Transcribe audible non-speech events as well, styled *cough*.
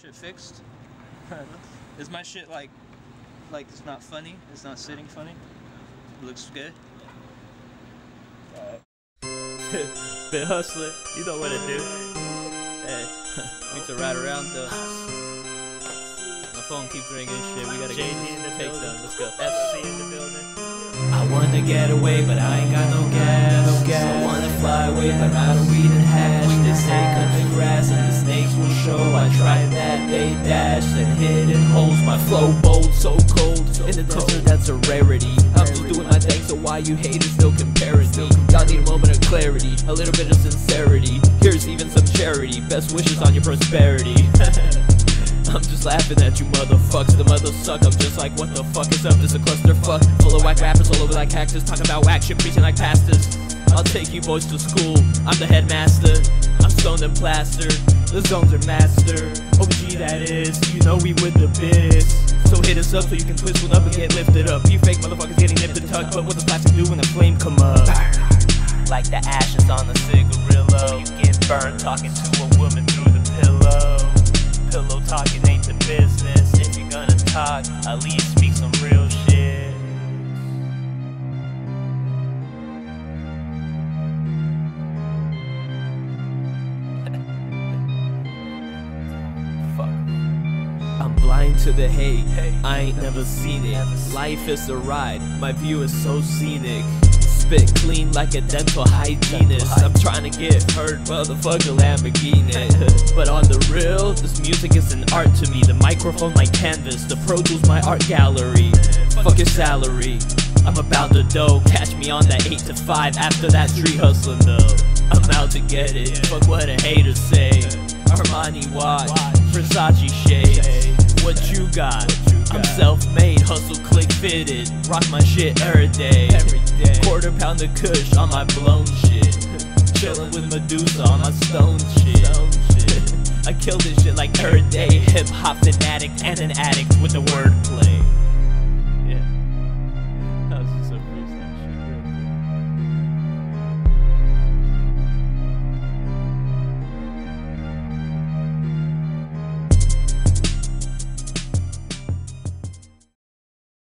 shit fixed? Is my shit like, like it's not funny? It's not sitting funny? It looks good? *laughs* Been hustling, you know what to do. Hey, need to ride around though. My phone keeps ringing shit. We gotta get JD in the take building. done. Let's go. FC in the building. I wanna get away, but I ain't got no gas. No gas. I wanna fly away, but I don't weed and hash. They say cut the grass and the snakes will show. I tried that, they dashed and hid in holes. My flow bold, so cold. In the desert, that's a rarity. I'm just doing my thing, so why you haters still comparing me? Y'all need a moment of clarity, a little bit of sincerity. Here's even some charity. Best wishes on your prosperity. *laughs* I'm just laughing at you motherfuckers. The mother suck. I'm just like, what the fuck is up? This a clusterfuck full of whack rappers all over like cactus, talking about whack shit, preaching like pastors. I'll take you boys to school. I'm the headmaster. I'm stoned and plastered. The zones are master. OG that is. You know we with the biz. So hit us up so you can twist one up and get lifted up. You fake motherfuckers getting nipped and tucked, but what the plastic do when the flame come up? Like the ashes on the cigarillo. You get burned talking to a woman through the pillow. Pillow talking ain't the business. If you're gonna talk, at least speak some real shit. To the hate. I ain't never seen it. Life is a ride. My view is so scenic. Spit clean like a dental hygienist. I'm trying to get heard, motherfucker Lamborghini. *laughs* but on the real, this music is an art to me. The microphone my canvas, the Pro Tools my art gallery. Fuck your salary. I'm about to dough. Catch me on that 8 to 5 after that street hustling though. I'm out to get it. Fuck what a hater say. Armani watch, Versace shades. What you got? I'm self-made, hustle, Klick fitted. Rock my shit every day. Quarter pound of Kush on my blown shit. Chillin' with Medusa on my stone shit. *laughs* I kill this shit like every day. Hip hop fanatic and an addict with the wordplay.